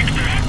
Victor,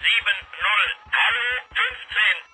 7-0. Hallo 15.